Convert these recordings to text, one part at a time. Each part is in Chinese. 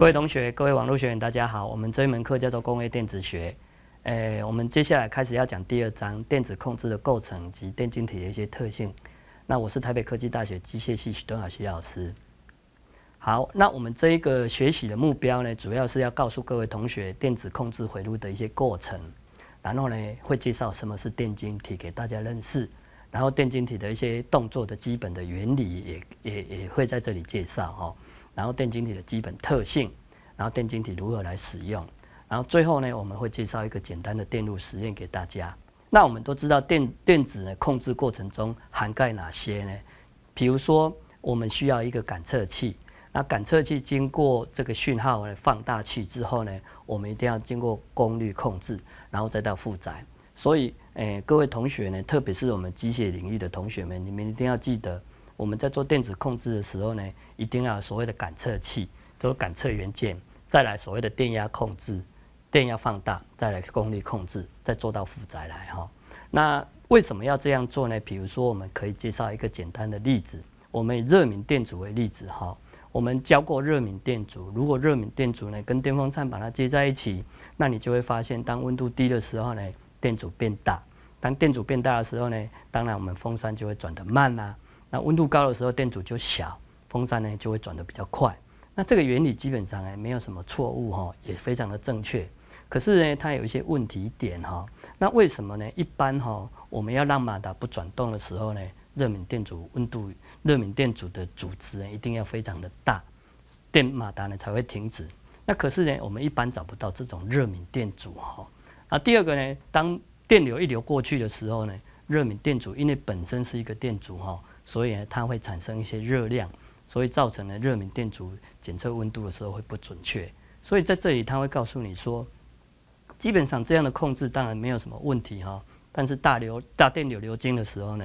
各位同学、各位网络学员，大家好。我们这一门课叫做工业电子学。诶，我们接下来开始要讲第二章电子控制的构成及电晶体的一些特性。那我是台北科技大学机械系许东亚徐老师。好，那我们这一个学习的目标呢，主要是要告诉各位同学电子控制回路的一些过程，然后呢会介绍什么是电晶体给大家认识，然后电晶体的一些动作的基本的原理也也也会在这里介绍哈。然后电晶体的基本特性，然后电晶体如何来使用，然后最后呢，我们会介绍一个简单的电路实验给大家。那我们都知道电电子呢控制过程中涵盖哪些呢？比如说，我们需要一个感测器，那感测器经过这个讯号的放大器之后呢，我们一定要经过功率控制，然后再到负载。所以，诶，各位同学呢，特别是我们机械领域的同学们，你们一定要记得。我们在做电子控制的时候呢，一定要有所谓的感测器，做感测元件，再来所谓的电压控制，电压放大，再来功率控制，再做到负载来哈。那为什么要这样做呢？比如说，我们可以介绍一个简单的例子，我们以热敏电阻为例子哈。我们教过热敏电阻，如果热敏电阻呢跟电风扇把它接在一起，那你就会发现，当温度低的时候呢，电阻变大；当电阻变大的时候呢，当然我们风扇就会转得慢啦。那温度高的时候，电阻就小，风扇呢就会转得比较快。那这个原理基本上呢没有什么错误哈，也非常的正确。可是呢，它有一些问题点哈。那为什么呢？一般哈，我们要让马达不转动的时候呢，热敏电阻温度，热敏电阻的阻值呢一定要非常的大，电马达呢才会停止。那可是呢，我们一般找不到这种热敏电阻哈。那第二个呢，当电流一流过去的时候呢，热敏电阻因为本身是一个电阻哈。所以呢，它会产生一些热量，所以造成了热敏电阻检测温度的时候会不准确。所以在这里，它会告诉你说，基本上这样的控制当然没有什么问题哈。但是大流大电流流经的时候呢，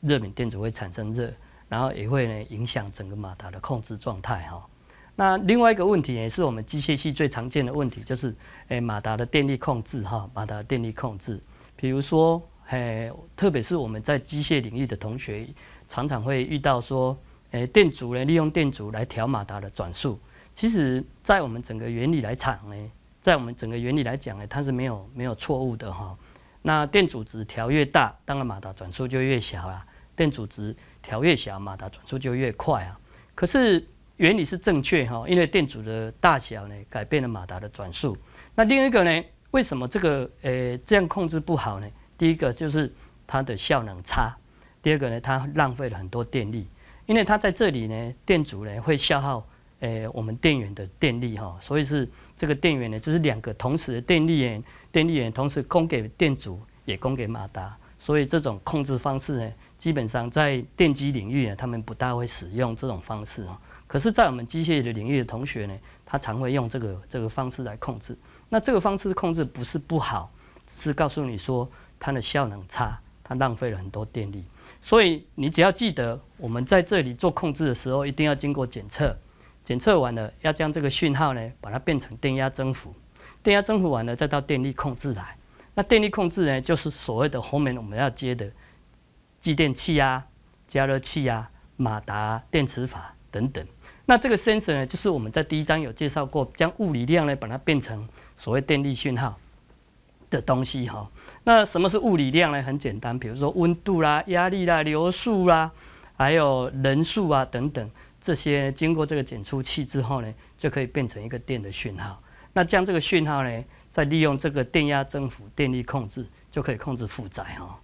热敏电阻会产生热，然后也会呢影响整个马达的控制状态哈。那另外一个问题也是我们机械系最常见的问题，就是诶马达的电力控制哈，马达的电力控制，比如说诶，特别是我们在机械领域的同学。常常会遇到说，诶，电阻呢，利用电阻来调马达的转速。其实，在我们整个原理来讲呢，在我们整个原理来讲呢，它是没有没有错误的哈。那电阻值调越大，当然马达转速就越小啦。电阻值调越小，马达转速就越快啊。可是原理是正确哈，因为电阻的大小呢，改变了马达的转速。那另一个呢，为什么这个诶这样控制不好呢？第一个就是它的效能差。第二个呢，它浪费了很多电力，因为它在这里呢，电阻呢会消耗，诶，我们电源的电力哈，所以是这个电源呢，这是两个同时的电力源，电力源同时供给电阻，也供给马达，所以这种控制方式呢，基本上在电机领域呢，他们不大会使用这种方式哈。可是，在我们机械的领域的同学呢，他常会用这个这个方式来控制。那这个方式控制不是不好，是告诉你说它的效能差，它浪费了很多电力。所以你只要记得，我们在这里做控制的时候，一定要经过检测，检测完了要将这个讯号呢，把它变成电压增幅，电压增幅完了再到电力控制来。那电力控制呢，就是所谓的后面我们要接的继电器啊、加热器啊、马达、电磁阀等等。那这个 sensor 呢，就是我们在第一章有介绍过，将物理量呢把它变成所谓电力讯号的东西哈。那什么是物理量呢？很简单，比如说温度啦、压力啦、流速啦，还有人数啊等等，这些经过这个检出器之后呢，就可以变成一个电的讯号。那将这个讯号呢，再利用这个电压增幅、电力控制，就可以控制负载哈。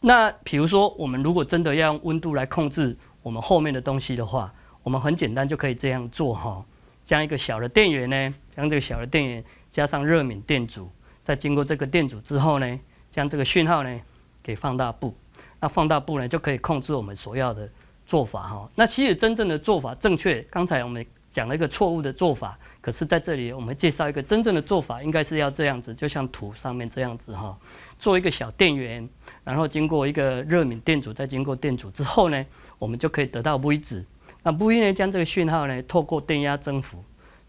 那比如说，我们如果真的要用温度来控制我们后面的东西的话，我们很简单就可以这样做哈。将一个小的电源呢，将这个小的电源加上热敏电阻。在经过这个电阻之后呢，将这个讯号呢给放大步，那放大步呢就可以控制我们所要的做法哈。那其实真正的做法正确，刚才我们讲了一个错误的做法，可是在这里我们介绍一个真正的做法，应该是要这样子，就像图上面这样子哈，做一个小电源，然后经过一个热敏电阻，再经过电阻之后呢，我们就可以得到 V 值。那 V 呢将这个讯号呢透过电压增幅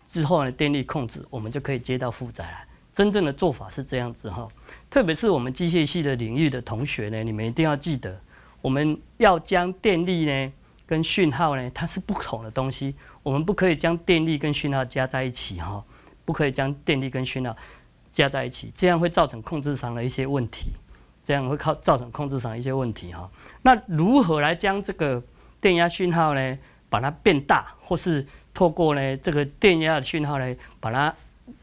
之后呢电力控制，我们就可以接到负载了。真正的做法是这样子哈，特别是我们机械系的领域的同学呢，你们一定要记得，我们要将电力呢跟讯号呢，它是不同的东西。我们不可以将电力跟讯号加在一起哈，不可以将电力跟讯号加在一起，这样会造成控制上的一些问题，这样会靠造成控制上一些问题哈。那如何来将这个电压讯号呢，把它变大，或是透过呢这个电压的讯号呢，把它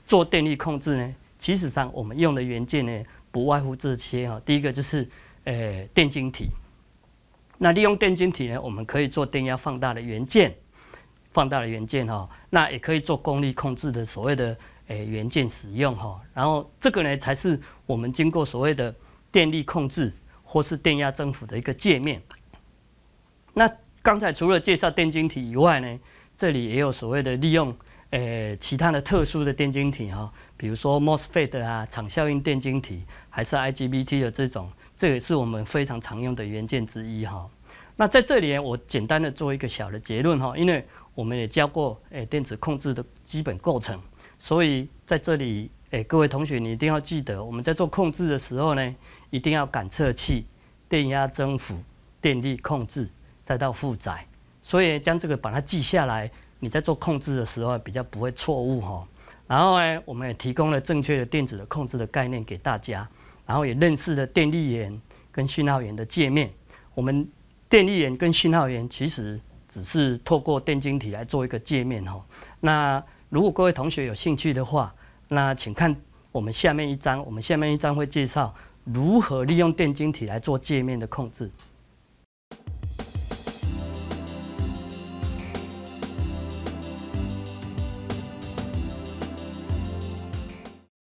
做电力控制呢？其实上我们用的元件呢，不外乎这些哈。第一个就是呃电晶体。那利用电晶体呢，我们可以做电压放大的元件，放大的元件哈，那也可以做功率控制的所谓的诶元件使用哈。然后这个呢，才是我们经过所谓的电力控制或是电压增幅的一个界面。那刚才除了介绍电晶体以外呢，这里也有所谓的利用诶其他的特殊的电晶体哈，比如说 MOSFET 啊，场效应电晶体，还是 IGBT 的这种。这也是我们非常常用的元件之一哈。那在这里我简单的做一个小的结论哈，因为我们也教过诶电子控制的基本构成，所以在这里诶各位同学你一定要记得，我们在做控制的时候呢，一定要感测器、电压增幅、电力控制，再到负载，所以将这个把它记下来，你在做控制的时候比较不会错误哈。然后呢，我们也提供了正确的电子的控制的概念给大家。然后也认识了电力源跟讯号源的界面。我们电力源跟讯号源其实只是透过电晶体来做一个界面哈。那如果各位同学有兴趣的话，那请看我们下面一章。我们下面一章会介绍如何利用电晶体来做界面的控制。